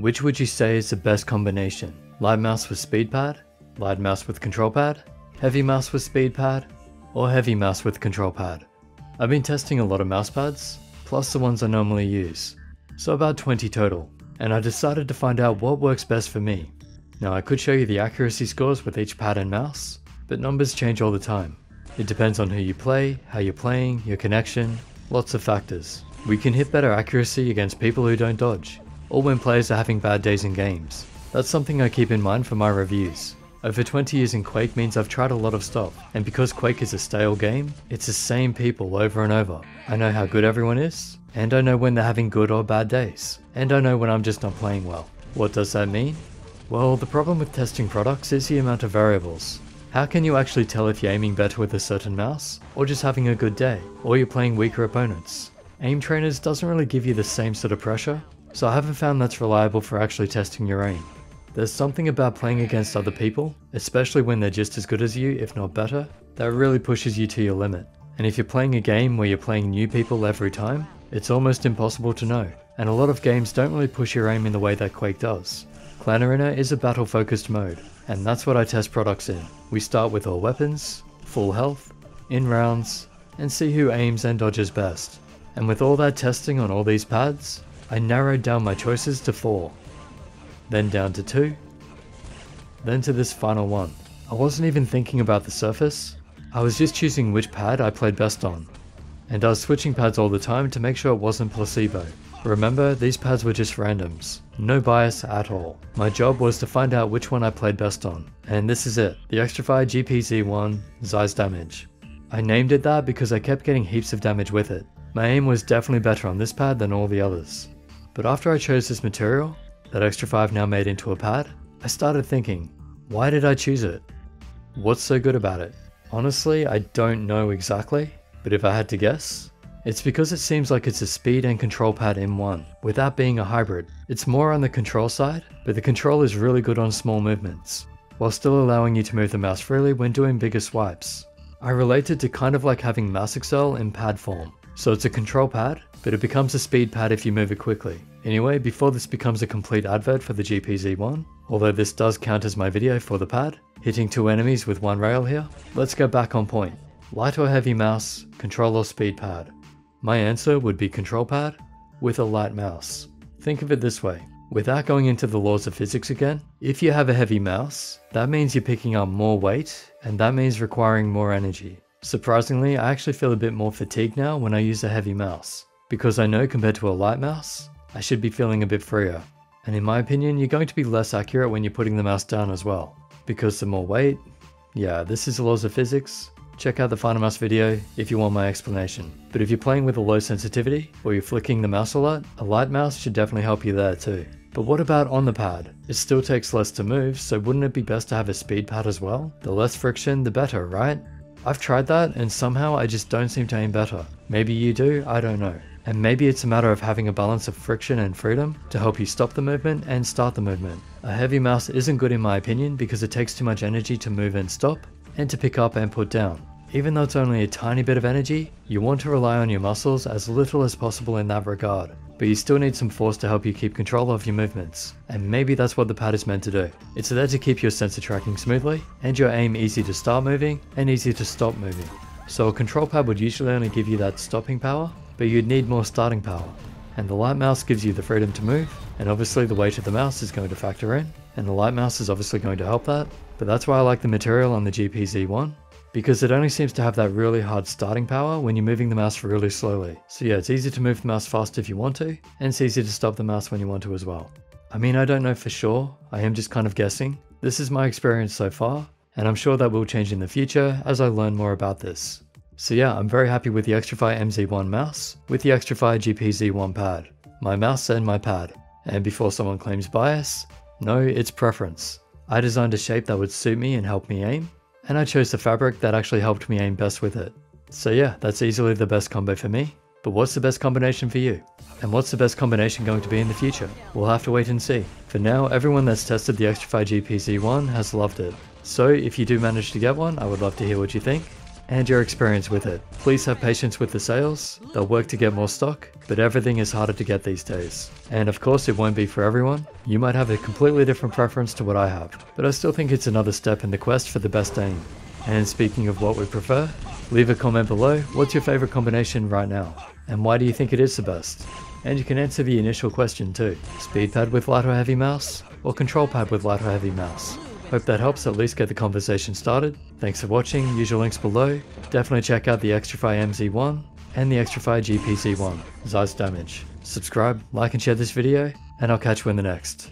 Which would you say is the best combination? Light mouse with speed pad? Light mouse with control pad? Heavy mouse with speed pad? Or heavy mouse with control pad? I've been testing a lot of mouse pads, plus the ones I normally use, so about 20 total, and I decided to find out what works best for me. Now I could show you the accuracy scores with each pad and mouse, but numbers change all the time. It depends on who you play, how you're playing, your connection, lots of factors. We can hit better accuracy against people who don't dodge, or when players are having bad days in games. That's something I keep in mind for my reviews. Over 20 years in Quake means I've tried a lot of stuff, and because Quake is a stale game, it's the same people over and over. I know how good everyone is, and I know when they're having good or bad days, and I know when I'm just not playing well. What does that mean? Well, the problem with testing products is the amount of variables. How can you actually tell if you're aiming better with a certain mouse, or just having a good day, or you're playing weaker opponents? Aim trainers doesn't really give you the same sort of pressure, so I haven't found that's reliable for actually testing your aim. There's something about playing against other people, especially when they're just as good as you, if not better, that really pushes you to your limit. And if you're playing a game where you're playing new people every time, it's almost impossible to know, and a lot of games don't really push your aim in the way that Quake does. Clan Arena is a battle focused mode, and that's what I test products in. We start with all weapons, full health, in rounds, and see who aims and dodges best. And with all that testing on all these pads, I narrowed down my choices to 4. Then down to 2. Then to this final one. I wasn't even thinking about the surface, I was just choosing which pad I played best on. And I was switching pads all the time to make sure it wasn't placebo. Remember, these pads were just randoms, no bias at all. My job was to find out which one I played best on, and this is it, the Xtrfy GPZ1 Zy's Damage. I named it that because I kept getting heaps of damage with it. My aim was definitely better on this pad than all the others. But after I chose this material, that extra I've now made into a pad, I started thinking, why did I choose it? What's so good about it? Honestly, I don't know exactly, but if I had to guess, it's because it seems like it's a speed and control pad in one, without being a hybrid. It's more on the control side, but the control is really good on small movements, while still allowing you to move the mouse freely when doing bigger swipes. I relate it to kind of like having Mouse Accel in pad form. So it's a control pad, but it becomes a speed pad if you move it quickly. Anyway, before this becomes a complete advert for the GPZ1, although this does count as my video for the pad, hitting two enemies with one rail here, let's go back on point. Light or heavy mouse, control or speed pad. My answer would be control pad with a light mouse. Think of it this way. Without going into the laws of physics again, if you have a heavy mouse, that means you're picking up more weight, and that means requiring more energy. Surprisingly, I actually feel a bit more fatigued now when I use a heavy mouse, because I know compared to a light mouse, I should be feeling a bit freer. And in my opinion, you're going to be less accurate when you're putting the mouse down as well. Because the more weight, yeah, this is the laws of physics, check out the Final Mouse video if you want my explanation. But if you're playing with a low sensitivity, or you're flicking the mouse a lot, a light mouse should definitely help you there too. But what about on the pad? It still takes less to move, so wouldn't it be best to have a speed pad as well? The less friction, the better, right? I've tried that and somehow I just don't seem to aim better. Maybe you do, I don't know. And maybe it's a matter of having a balance of friction and freedom to help you stop the movement and start the movement. A heavy mouse isn't good in my opinion because it takes too much energy to move and stop, and to pick up and put down. Even though it's only a tiny bit of energy, you want to rely on your muscles as little as possible in that regard, but you still need some force to help you keep control of your movements, and maybe that's what the pad is meant to do. It's there to keep your sensor tracking smoothly, and your aim easy to start moving, and easy to stop moving. So a control pad would usually only give you that stopping power, but you'd need more starting power. And the light mouse gives you the freedom to move, and obviously the weight of the mouse is going to factor in, and the light mouse is obviously going to help that, but that's why I like the material on the GPZ1, because it only seems to have that really hard starting power when you're moving the mouse really slowly. So yeah, it's easy to move the mouse fast if you want to, and it's easy to stop the mouse when you want to as well. I mean, I don't know for sure, I am just kind of guessing. This is my experience so far, and I'm sure that will change in the future as I learn more about this. So yeah, I'm very happy with the Xtrfy MZ1 mouse, with the Xtrfy GPZ1 pad, my mouse and my pad. And before someone claims bias, no, it's preference. I designed a shape that would suit me and help me aim, and I chose the fabric that actually helped me aim best with it. So yeah, that's easily the best combo for me. But what's the best combination for you? And what's the best combination going to be in the future? We'll have to wait and see. For now, everyone that's tested the Xtrfy GPZ1 has loved it. So if you do manage to get one, I would love to hear what you think. And your experience with it. Please have patience with the sales, they'll work to get more stock, but everything is harder to get these days. And of course it won't be for everyone, you might have a completely different preference to what I have, but I still think it's another step in the quest for the best aim. And speaking of what we prefer, leave a comment below, what's your favourite combination right now? And why do you think it is the best? And you can answer the initial question too, speed pad with light or heavy mouse, or control pad with light or heavy mouse. Hope that helps at least get the conversation started. Thanks for watching, usual links below. Definitely check out the Xtrfy MZ1 and the Xtrfy GPZ1, Zy's Damage. Subscribe, like and share this video, and I'll catch you in the next.